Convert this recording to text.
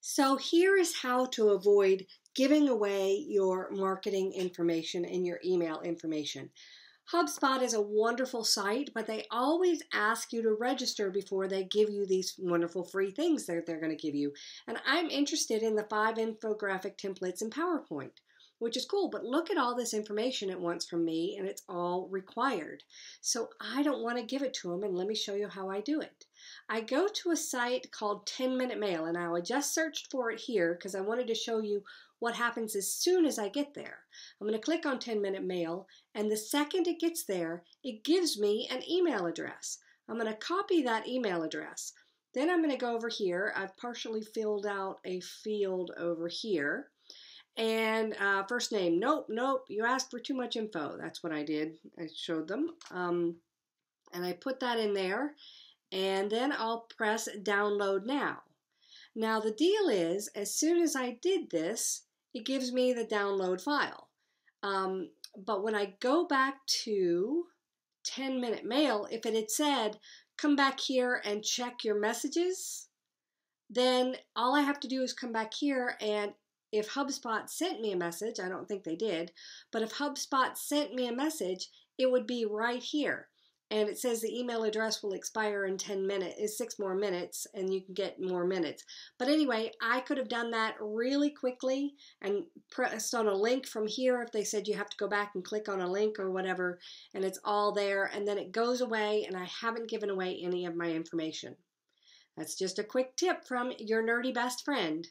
So here is how to avoid giving away your marketing information and your email information. HubSpot is a wonderful site, but they always ask you to register before they give you these wonderful free things that they're going to give you. And I'm interested in the five infographic templates in PowerPoint, which is cool, but look at all this information it wants from me and it's all required. So I don't want to give it to them, and let me show you how I do it. I go to a site called 10 Minute Mail, and I just searched for it here because I wanted to show you what happens as soon as I get there. I'm going to click on 10 Minute Mail, and the second it gets there, it gives me an email address. I'm going to copy that email address. Then I'm going to go over here. I've partially filled out a field over here. And uh, first name, nope, nope, you asked for too much info. That's what I did. I showed them. Um, and I put that in there. And then I'll press download now. Now the deal is, as soon as I did this, it gives me the download file. Um, but when I go back to 10 minute mail, if it had said, come back here and check your messages, then all I have to do is come back here and if HubSpot sent me a message, I don't think they did, but if HubSpot sent me a message, it would be right here. And it says the email address will expire in 10 minutes is six more minutes and you can get more minutes. But anyway i could have done that really quickly and pressed on a link from here if they said you have to go back and click on a link or whatever and it's all there and then it goes away and i haven't given away any of my information. That's just a quick tip from your nerdy best friend